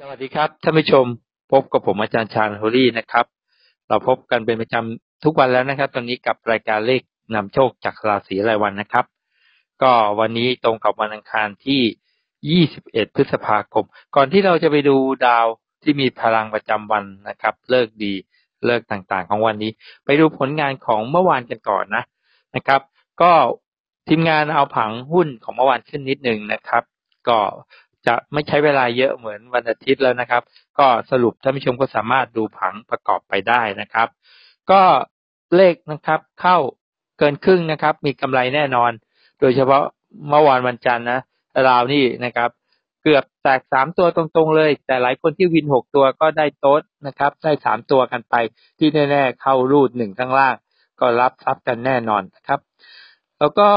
สวัสดีครับท่านผู้ชมพบกับผมอาจารย์ชาญโฮลี่นะครับ เราพบกันเป็นประจำทุกวันแล้วนะครับ ตอนนี้กับรายการเลขนำโชคจากราศีรายวันนะครับ ก็วันนี้ตรงกับวันอังคารที่ 21 พฤษภาคม ก่อนที่เราจะไปดูดาวที่มีพลังประจำวันนะครับ เลิกดีเลิกต่างๆ ของวันนี้ ไปดูผลงานของเมื่อวานกันก่อนนะนะครับ ก็ทีมงานเอาผังหุ้นของเมื่อวานขึ้นนิดนึงนะครับ ก็ จะไม่ใช้เวลาเยอะเหมือนวันอาทิตย์แล้วนะครับ ก็สรุปท่านผู้ชมก็สามารถดูผังประกอบไปได้นะครับ ก็เลขนะครับ เข้าเกินครึ่งนะครับ มีกำไรแน่นอน โดยเฉพาะเมื่อวานวันจันทร์นะราวนี่นะครับ เกือบแตกสามตัวตรงๆเลย แต่หลายคนที่วินหกตัวก็ได้โต๊ดนะครับ ได้สามตัวกันไป ที่แน่ ๆ เข้ารูดหนึ่งข้างล่าง ก็รับทรัพย์กันแน่นอนนะครับ แล้วก็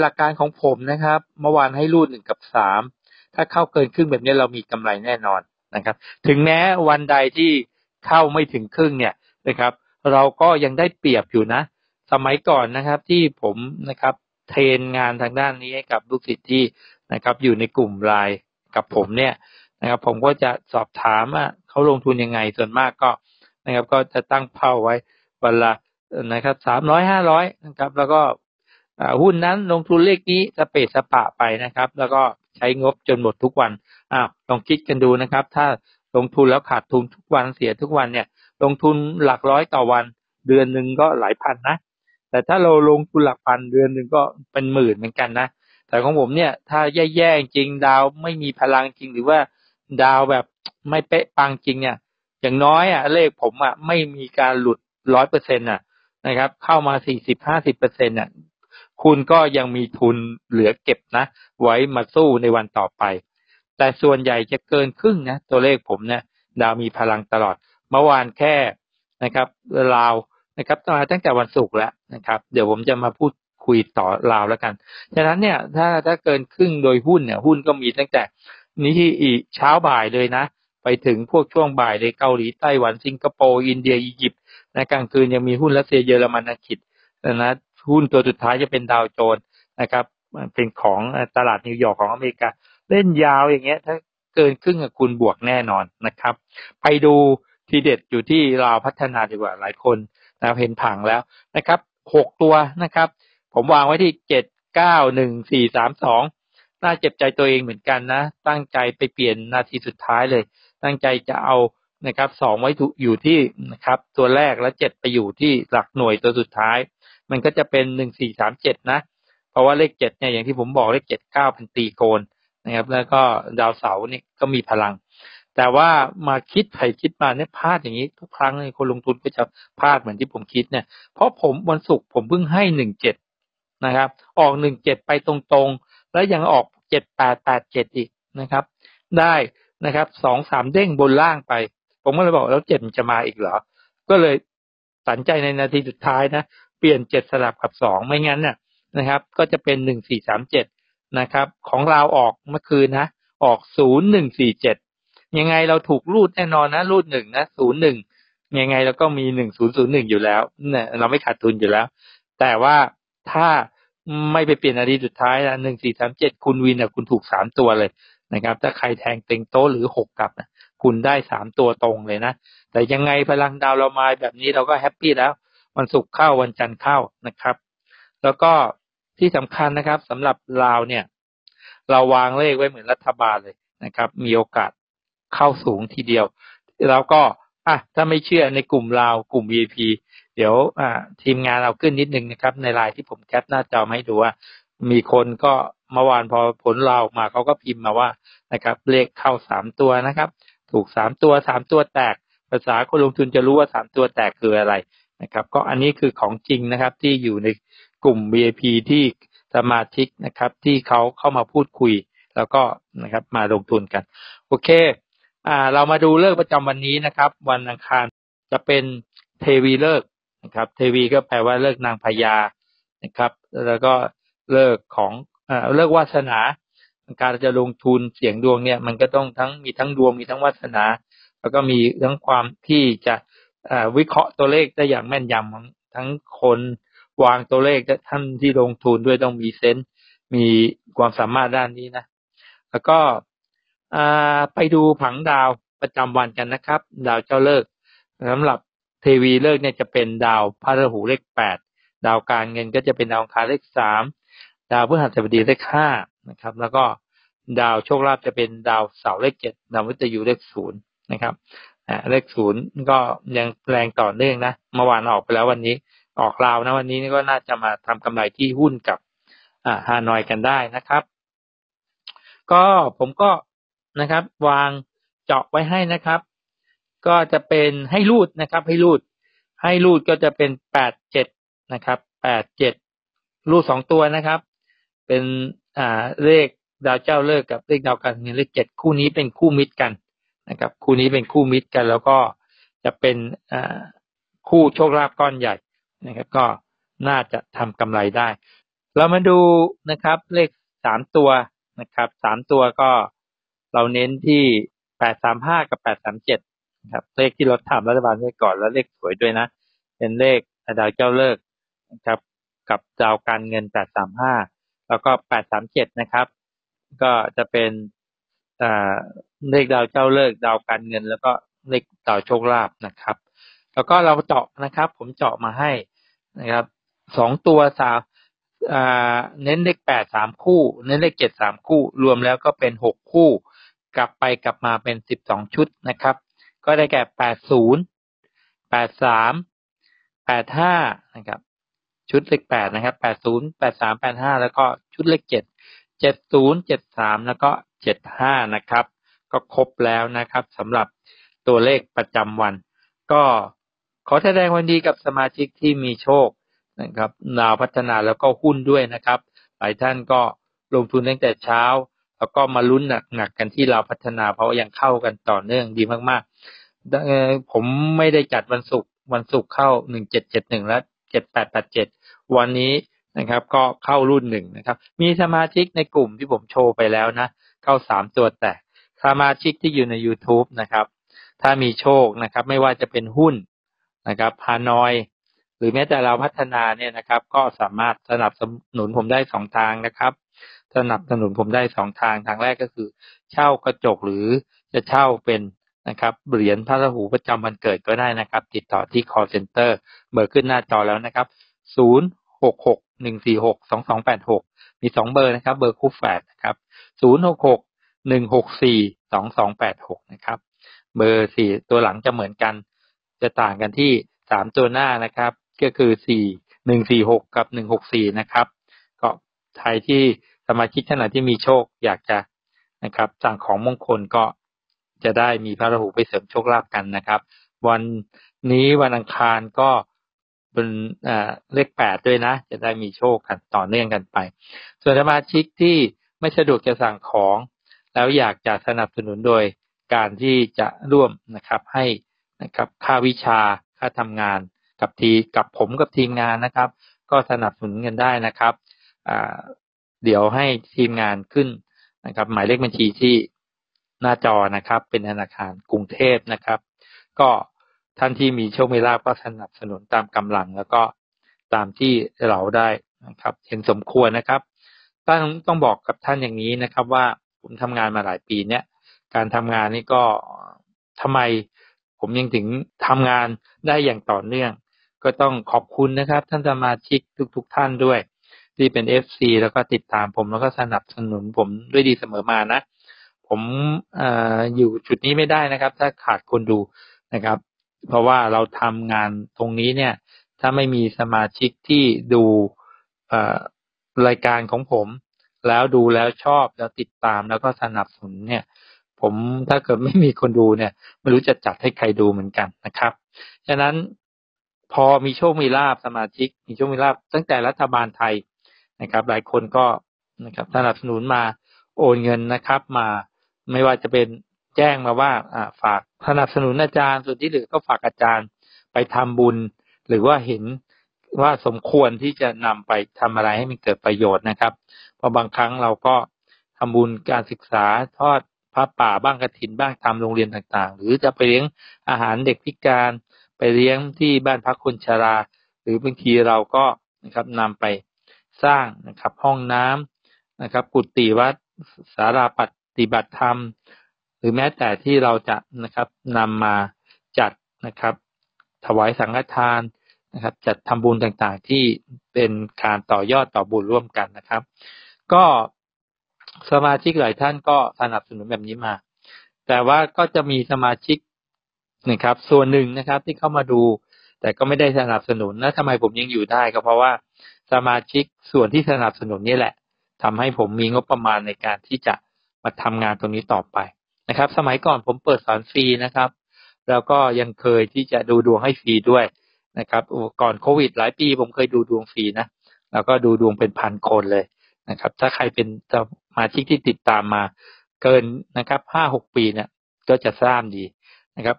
หลักการของผมนะครับ เมื่อวานให้รูดหนึ่งกับสาม ถ้าเข้าเกินครึ่งแบบนี้เรามีกำไรแน่นอนนะครับ ถึงแม้วันใดที่เข้าไม่ถึงครึ่งเนี่ยนะครับ เราก็ยังได้เปรียบอยู่นะ สมัยก่อนนะครับที่ผมนะครับ เทรนงานทางด้านนี้ให้กับลูกศิษย์ที่นะครับ อยู่ในกลุ่มไลน์กับผมเนี่ยนะครับ ผมก็จะสอบถามว่าเขาลงทุนยังไงส่วนมากก็นะครับ ก็จะตั้งเป้าไว้วันละนะครับสามร้อยห้าร้อยนะครับ แล้วก็ หุ้นนั้นลงทุนเลขนี้สเปซสปะไปนะครับ แล้วก็ใช้งบจนหมดทุกวันอ่าลองคิดกันดูนะครับ ถ้าลงทุนแล้วขาดทุนทุกวันเสียทุกวันเนี่ย ลงทุนหลักร้อยต่อวัน เดือนหนึ่งก็หลายพันนะแต่ถ้าเราลงทุนหลักพันเดือนหนึ่งก็เป็นหมื่นเหมือนกันนะแต่ของผมเนี่ย ถ้าแย่ๆจริงดาวไม่มีพลังจริงหรือว่าดาวแบบไม่เป๊ะปังจริงเนี่ย อย่างน้อยอะเลขผมอะไม่มีการหลุดร้อยเปอร์เซ็นต์อะนะครับ เข้ามาสี่สิบห้าสิบเปอร์เซ็นต์อะ คุณก็ยังมีทุนเหลือเก็บนะ ไว้มาสู้ในวันต่อไป แต่ส่วนใหญ่จะเกินครึ่งนะ ตัวเลขผมเนะี่ยดาวมีพลังตลอด เมื่อวานแค่นะครับราวนะครับมาตั้งแต่วันศุกร์แล้วนะครับ เดี๋ยวผมจะมาพูดคุยต่อราวแล้วกัน ฉะนั้นเนี่ยถ้าถ้าเกินครึ่งโดยหุ้นเนี่ยหุ้นก็มีตั้งแต่นี้ที่อีเช้าบ่ายเลยนะ ไปถึงพวกช่วงบ่ายเลยเกาหลีไต้หวันสิงคโปร์อินเดียอียิปต์นะกลางคืนยังมีหุ้นรัสเซียเยอรมันอังกฤษนะ หุ้นตัวสุดท้ายจะเป็นดาวโจนส์นะครับเป็นของตลาดนิวยอร์กของอเมริกา เล่นยาวอย่างเงี้ย ถ้าเกินครึ่งคุณบวกแน่นอนนะครับ ไปดูทีเด็ดอยู่ที่ลาวพัฒนาดีกว่าหลายคนนะเห็นผังแล้วนะครับหกตัวนะครับ ผมวางไว้ที่เจ็ดเก้าหนึ่งสี่สามสองน่าเจ็บใจตัวเองเหมือนกันนะ ตั้งใจไปเปลี่ยนนาทีสุดท้ายเลย ตั้งใจจะเอานะครับสองไว้อยู่ที่นะครับ ตัวแรกแล้วเจ็ดไปอยู่ที่หลักหน่วยตัวสุดท้าย มันก็จะเป็นหนึ่งสี่สามเจ็ดนะ เพราะว่าเลขเจ็ดเนี่ยอย่างที่ผมบอกเลขเจ็ดเก้าเป็นตีโกนนะครับ แล้วก็ดาวเสาร์นี่ก็มีพลัง แต่ว่ามาคิดไผ่คิดมาเนี่ยพลาดอย่างนี้ทุกครั้งเลยคนลงทุนก็จะพลาดเหมือนที่ผมคิดเนี่ย เพราะผมวันศุกร์ผมเพิ่งให้หนึ่งเจ็ดนะครับ ออกหนึ่งเจ็ดไปตรงๆ แล้วยังออกเจ็ดแปดแปดเจ็ดอีกนะครับ ได้นะครับสองสามเด้งบนล่างไป ผมก็เลยบอกแล้วเจ็ดมันจะมาอีกเหรอ ก็เลยตัดใจในนาทีสุดท้ายนะ เปลี่ยนเจ็ดสลับกับสองไม่งั้นเนี่ยนะครับ ก็จะเป็นหนึ่งสี่สามเจ็ดนะครับ ของเราออกเมื่อคืนนะ ออกศูนย์หนึ่งสี่เจ็ดยังไงเราถูกรูดแน่นอนนะ รูดหนึ่งนะศูนย์หนึ่งยังไงเราก็มีหนึ่งศูนย์ศูนย์หนึ่งอยู่แล้วเนี่ยเราไม่ขาดทุนอยู่แล้ว แต่ว่าถ้าไม่ไปเปลี่ยนนาทีสุดท้ายนะหนึ่งสี่สามเจ็ดคุณวินนะคุณถูกสามตัวเลยนะครับ ถ้าใครแทงเต็งโต๊ะหรือหกกลับนะคุณได้สามตัวตรงเลยนะ แต่ยังไงพลังดาวเรามาแบบนี้เราก็แฮปปี้แล้ว วันศุกร์เข้าวันจันทร์เข้านะครับ แล้วก็ที่สำคัญนะครับสำหรับลาวเนี่ย เราวางเลขไว้เหมือนรัฐบาลเลยนะครับ มีโอกาสเข้าสูงทีเดียว แล้วก็อะถ้าไม่เชื่อในกลุ่มลาวกลุ่ม VIP เดี๋ยวอ่าทีมงานเราขึ้นนิดนึงนะครับ ในไลน์ที่ผมแคปหน้าจอให้ดูว่า มีคนก็เมื่อวานพอผลเราออกมาเขาก็พิมพ์มาว่านะครับ เลขเข้าสามตัวนะครับ ถูกสามตัวสามตัวแตก ภาษาคนลงทุนจะรู้ว่าสามตัวแตกคืออะไร นะครับ ก็อันนี้คือของจริงนะครับ ที่อยู่ในกลุ่ม VIP ที่สมาชิกนะครับ ที่เขาเข้ามาพูดคุย แล้วก็นะครับมาลงทุนกัน โอเค อ่า เรามาดูเลิกประจำวันนี้นะครับ วันอังคารจะเป็นเทวีเลิกนะครับ เทวีก็แปลว่าเลิกนางพญานะครับ แล้วก็เลิกของอ่าเลิกวาสนาการจะลงทุนเสี่ยงดวงเนี่ย มันก็ต้องทั้งมีทั้งดวงมีทั้งวาสนา แล้วก็มีทั้งความที่จะ วิเคราะห์ตัวเลขได้อย่างแม่นยำทั้งคนวางตัวเลขท่านที่ลงทุนด้วยต้องมี sense มีความสามารถด้านนี้นะ แล้วก็ไปดูผังดาวประจำวันกันนะครับ ดาวเจ้าฤกษ์สำหรับเทวีฤกษ์เนี่ยจะเป็นดาวพระราหูเลขแปดดาวการเงินก็จะเป็นดาวอังคารเลขสามดาวพฤหัสบดีเลขห้านะครับ แล้วก็ดาวโชคลาภจะเป็นดาวเสาร์เลขเจ็ดดาวมฤตยูเลขศูนย์นะครับ เลขศูนย์ก็ยังแรงต่อเนื่องนะเมื่อวานออกไปแล้ววันนี้ออกราวนะวันนี้ก็น่าจะมาทำกำไรที่หุ้นกับอ่าฮานอยกันได้นะครับ ก็ผมก็นะครับ วางเจาะไว้ให้นะครับ ก็จะเป็นให้รูดนะครับ ให้รูด ให้รูดก็จะเป็นแปดเจ็ดนะครับแปดเจ็ดรูดสองตัวนะครับ เป็นอ่าเลขดาวเจ้าเลิกกับเลขดาวการเงินเลขเจ็ดคู่นี้เป็นคู่มิตรกัน นะครับ คู่นี้เป็นคู่มิตรกัน แล้วก็จะเป็นคู่โชคลาภก้อนใหญ่นะครับ ก็น่าจะทำกำไรได้ เรามาดูนะครับ เลขสามตัวนะครับสามตัวก็เราเน้นที่แปดสามห้ากับแปดสามเจ็ดครับ เลขที่เราทำรัฐบาลไว้ก่อนแล้วเลขสวยด้วยนะ เป็นเลขดาวเจ้าเลิกนะครับ กับดาวการเงินแปดสามห้าแล้วก็แปดสามเจ็ดนะครับ ก็จะเป็น เลขดาวเจ้าเลิกดาวการเงิน แล้วก็เลขดาวโชคลาภนะครับ แล้วก็เราเจาะนะครับ ผมเจาะมาให้นะครับสองตัวสามเน้นเลขแปดสามคู่ เน้นเลขเจ็ดสามคู่ รวมแล้วก็เป็นหกคู่ กลับไปกลับมาเป็นสิบสองชุดนะครับ ก็ได้แก่แปดศูนย์แปดสามแปดห้านะครับ ชุดเลขแปดนะครับแปดศูนย์แปดสามแปดห้าแล้วก็ชุดเลขเจ็ดเจ็ดศูนย์เจ็ดสามแล้วก็ เจ็ดห้านะครับ ก็ครบแล้วนะครับสำหรับตัวเลขประจำวัน ก็ขอแสดงวันดีกับสมาชิกที่มีโชคนะครับดาวพัฒนาแล้วก็หุ้นด้วยนะครับ หลายท่านก็ลงทุนตั้งแต่เช้า แล้วก็มาลุ้นหนักๆกันที่เราพัฒนาเพราะยังเข้ากันต่อเนื่องดีมากๆ ผมไม่ได้จัดวันศุกร์วันศุกร์เข้าหนึ่งเจ็ดเจ็ดหนึ่งและเจ็ดแปดแปดเจ็ดวันนี้นะครับ ก็เข้ารุ่นหนึ่งนะครับ มีสมาชิกในกลุ่มที่ผมโชว์ไปแล้วนะ เข้าสามตัวแต่สมาชิกที่อยู่ใน YouTube นะครับ ถ้ามีโชคนะครับ ไม่ว่าจะเป็นหุ้นนะครับพานอย หรือแม้แต่เราพัฒนาเนี่ยนะครับ ก็สามารถสนับสนุนผมได้สองทางนะครับสนับสนุนผมได้สองทางทางแรกก็คือ เช่ากระจกหรือจะเช่าเป็นนะครับเหรียญพระราหูประจำวันเกิดก็ได้นะครับ ติดต่อที่ call center เบอร์ขึ้นหน้าจอแล้วนะครับศูนย์ หนึ่งสี่หกสองสองแปดหกมีสองเบอร์นะครับ เบอร์คู่แฝดนะครับศูนย์หกหกหนึ่งหกสี่สองสองแปดหกนะครับ เบอร์สี่ตัวหลังจะเหมือนกัน จะต่างกันที่สามตัวหน้านะครับ ก็คือสี่หนึ่งสี่หกกับหนึ่งหกสี่นะครับ ก็ใครที่สมาชิกท่านไหนที่มีโชคอยากจะนะครับ สั่งของมงคลก็จะได้มีพระราหูไปเสริมโชคลาภกันนะครับ วันนี้วันอังคารก็ เป็นเลขแปดด้วยนะ จะได้มีโชคกันต่อเนื่องกันไป ส่วนสมาชิกที่ไม่สะดวกจะสั่งของ แล้วอยากจะสนับสนุนโดยการที่จะร่วมนะครับให้นะครับค่าวิชาค่าทำงานกับทีกับผมกับทีมงานนะครับ ก็สนับสนุนกันได้นะครับเดี๋ยวให้ทีมงานขึ้นนะครับ หมายเลขบัญชีที่หน้าจอนะครับ เป็นธนาคารกรุงเทพนะครับ ก็ ท่านที่มีโชคมีลาภก็สนับสนุนตามกำลัง แล้วก็ตามที่เราได้นะครับ เห็นสมควรนะครับต้องต้องบอกกับท่านอย่างนี้นะครับ ว่าผมทำงานมาหลายปีเนี้ยการทำงานนี่ก็ทำไมผมยังถึงทำงานได้อย่างต่อเนื่อง ก็ต้องขอบคุณนะครับ ท่านสมาชิกทุก ๆทท่านด้วย ที่เป็นเอฟซีแล้วก็ติดตามผมแล้วก็สนับสนุนผมด้วยดีเสมอมานะ ผมออยู่จุดนี้ไม่ได้นะครับ ถ้าขาดคนดูนะครับ เพราะว่าเราทำงานตรงนี้เนี่ย ถ้าไม่มีสมาชิกที่ดูรายการของผม แล้วดูแล้วชอบแล้วติดตามแล้วก็สนับสนุนเนี่ย ผมถ้าเกิดไม่มีคนดูเนี่ย ไม่รู้จะจัดให้ใครดูเหมือนกันนะครับฉะนั้นพอมีโชคมีลาบสมาชิก มีโชคมีลาบตั้งแต่รัฐบาลไทยนะครับ หลายคนก็นะครับสนับสนุนมาโอนเงินนะครับ มาไม่ว่าจะเป็น แจ้งมาว่าอ่าฝากสนับสนุนอาจารย์ ส่วนที่เหลือก็ฝากอาจารย์ไปทำบุญ หรือว่าเห็นว่าสมควรที่จะนำไปทำอะไรให้มันเกิดประโยชน์นะครับ เพราะบางครั้งเราก็ทำบุญการศึกษาทอดพระป่าบ้างกระถินบ้างทำโรงเรียนต่างๆ หรือจะไปเลี้ยงอาหารเด็กพิการไปเลี้ยงที่บ้านพักคนชรา หรือบางทีเราก็นะครับนำไปสร้างนะครับห้องน้ำนะครับ กุฏิวัดสาราปฏิบัติธรรม หรือแม้แต่ที่เราจะนะครับนำมาจัดนะครับ ถวายสังฆทานนะครับ จัดทำบุญต่างๆที่เป็นการต่อยอดต่อบุญร่วมกันนะครับ ก็สมาชิกหลายท่านก็สนับสนุนแบบนี้มา แต่ว่าก็จะมีสมาชิกนะครับ ส่วนหนึ่งนะครับ ที่เข้ามาดู แต่ก็ไม่ได้สนับสนุนแล้วทำไมผมยังอยู่ได้ก็เพราะว่าสมาชิกส่วนที่สนับสนุนนี่แหละทำให้ผมมีงบประมาณในการที่จะมาทำงานตรงนี้ต่อไป นะครับ สมัยก่อนผมเปิดสอนฟรีนะครับ แล้วก็ยังเคยที่จะดูดวงให้ฟรีด้วยนะครับก่อนโควิดหลายปีผมเคยดูดวงฟรีนะแล้วก็ดูดวงเป็นพันคนเลยนะครับ ถ้าใครเป็นสมาชิกที่ติดตามมาเกินนะครับห้าหกปีเนี่ย ก็จะทราบดีนะครับ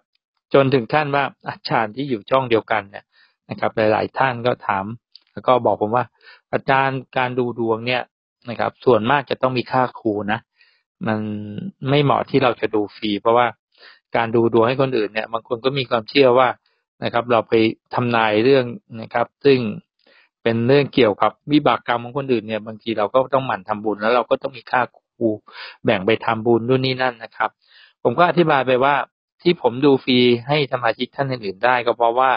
จนถึงขั้นว่าอาจารย์ที่อยู่ช่องเดียวกันเนี่ยนะครับ หลาย ๆ ท่านก็ถาม แล้วก็บอกผมว่า อาจารย์การดูดวงเนี่ยนะครับ ส่วนมากจะต้องมีค่าครูนะ มันไม่เหมาะที่เราจะดูฟรี เพราะว่าการดูดวงให้คนอื่นเนี่ยบางคนก็มีความเชื่อว่านะครับ เราไปทำนายเรื่องนะครับ ซึ่งเป็นเรื่องเกี่ยวกับวิบากกรรมของคนอื่นเนี่ย บางทีเราก็ต้องหมั่นทำบุญแล้วเราก็ต้องมีค่าครูแบ่งไปทำบุญด้วยนี่นั่นนะครับ ผมก็อธิบายไปว่าที่ผมดูฟรีให้สมาชิกท่านอื่นๆได้ ก็เพราะว่า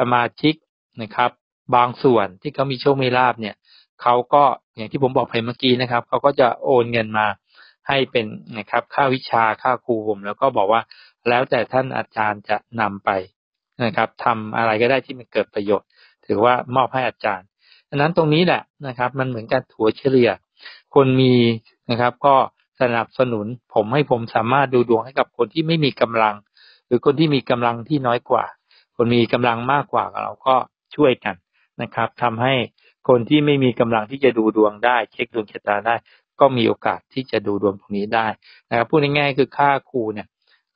สมาชิกนะครับ บางส่วนที่เขามีโชคมีลาบเนี่ยเขาก็อย่างที่ผมบอกไปเมื่อกี้นะครับเขาก็จะโอนเงินมา ให้เป็นนะครับค่าวิชาค่าครูผมแล้วก็บอกว่าแล้วแต่ท่านอาจารย์จะนำไปนะครับทำอะไรก็ได้ที่มันเกิดประโยชน์ ถือว่ามอบให้อาจารย์ดังนั้นตรงนี้แหละนะครับ มันเหมือนการถัวเฉลี่ย คนมีนะครับ ก็สนับสนุนผมให้ผมสามารถดูดวงให้กับคนที่ไม่มีกำลัง หรือคนที่มีกำลังที่น้อยกว่า คนมีกำลังมากกว่าเราก็ช่วยกันนะครับทำให้คนที่ไม่มีกำลังที่จะดูดวงได้ เช็คดวงชะตาได้ ก็มีโอกาสที่จะดูดวงตรงนี้ได้นะครับพูดง่ายๆคือค่าครูเนี่ย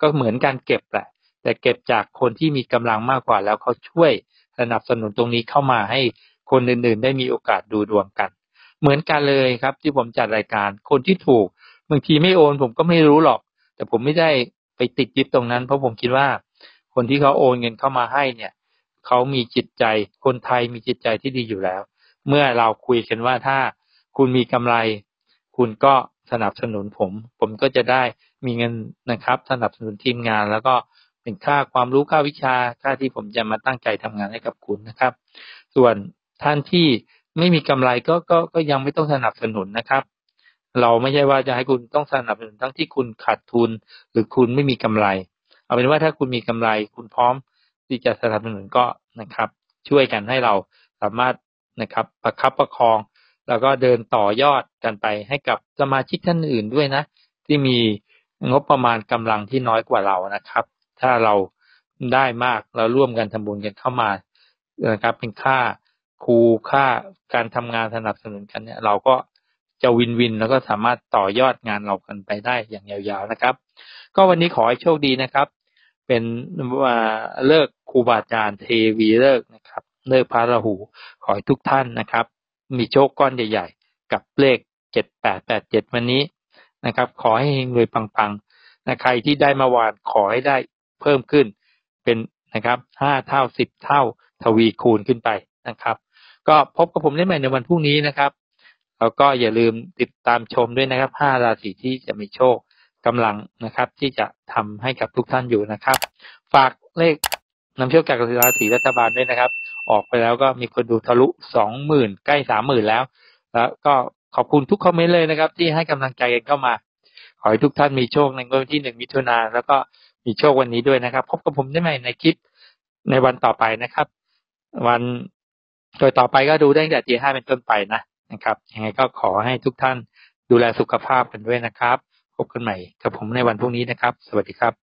ก็เหมือนการเก็บแหละ แต่เก็บจากคนที่มีกำลังมากกว่าแล้วเขาช่วยสนับสนุนตรงนี้เข้ามาให้คนอื่นๆ ได้มีโอกาสดูดวงกัน เหมือนกันเลยครับ ที่ผมจัดรายการคนที่ถูกบางทีไม่โอนผมก็ไม่รู้หรอก แต่ผมไม่ได้ไปติดยึดตรงนั้น เพราะผมคิดว่า คนที่เขาโอนเงินเข้ามาให้เนี่ยเขามีจิตใจคนไทยมีจิตใจที่ดีอยู่แล้ว เมื่อเราคุยกันว่าถ้าคุณมีกำไร คุณก็สนับสนุนผม ผมก็จะได้มีเงินนะครับ สนับสนุนทีมงานแล้วก็เป็นค่าความรู้ค่าวิชาค่าที่ผมจะมาตั้งใจทำงานให้กับคุณนะครับ ส่วนท่านที่ไม่มีกำไรก็ก็ก็ยังไม่ต้องสนับสนุนนะครับ เราไม่ใช่ว่าจะให้คุณต้องสนับสนุนทั้งที่คุณขาดทุน หรือคุณไม่มีกำไร เอาเป็นว่าถ้าคุณมีกำไร คุณพร้อมที่จะสนับสนุนก็นะครับ ช่วยกันให้เราสามารถนะครับ ประคับประคอง แล้วก็เดินต่อยอดกันไปให้กับสมาชิกท่านอื่นด้วยนะ ที่มีงบประมาณกำลังที่น้อยกว่าเรานะครับ ถ้าเราได้มากเราร่วมกันทำบุญกันเข้ามานะครับเป็นค่าครูค่าการทำงานสนับสนุนกันเนี่ย เราก็จะวินวินแล้วก็สามารถต่อยอดงานเรากันไปได้อย่างยาวๆนะครับ ก็วันนี้ขอให้โชคดีนะครับ เป็นว่าเลิกครูบาอาจารย์เทวีเลิกนะครับ เลิกพระราหูขอให้ทุกท่านนะครับ มีโชคก้อนใหญ่ ๆ กับเลขเจ็ดแปดแปดเจ็ดวันนี้นะครับ ขอให้เงยปังๆนะใครที่ได้มาวานขอให้ได้เพิ่มขึ้นเป็นนะครับห้าเท่าสิบเท่าทวีคูณขึ้นไปนะครับ ก็พบกับผมได้ใหม่ในวันพรุ่งนี้นะครับแล้วก็อย่าลืมติดตามชมด้วยนะครับห้าราศีที่จะมีโชคกำลังนะครับ ที่จะทำให้กับทุกท่านอยู่นะครับ ฝากเลขนำโชคจากราศีรัฐบาลด้วยนะครับ ออกไปแล้วก็มีคนดูทะลุสองหมื่นใกล้สามหมื่นแล้ว แล้วก็ขอบคุณทุกคอมเมนต์เลยนะครับ ที่ให้กำลังใจกันเข้ามา ขอให้ทุกท่านมีโชคในวันที่หนึ่งมิถุนาแล้วก็มีโชควันนี้ด้วยนะครับ พบกับผมได้ใหม่ในคลิปในวันต่อไปนะครับ วันโดยต่อไปก็ดูได้ตั้งแต่ตีห้าเป็นต้นไปนะนะครับยังไงก็ขอให้ทุกท่านดูแลสุขภาพกันด้วยนะครับ พบกันใหม่กับผมในวันพรุ่งนี้นะครับ สวัสดีครับ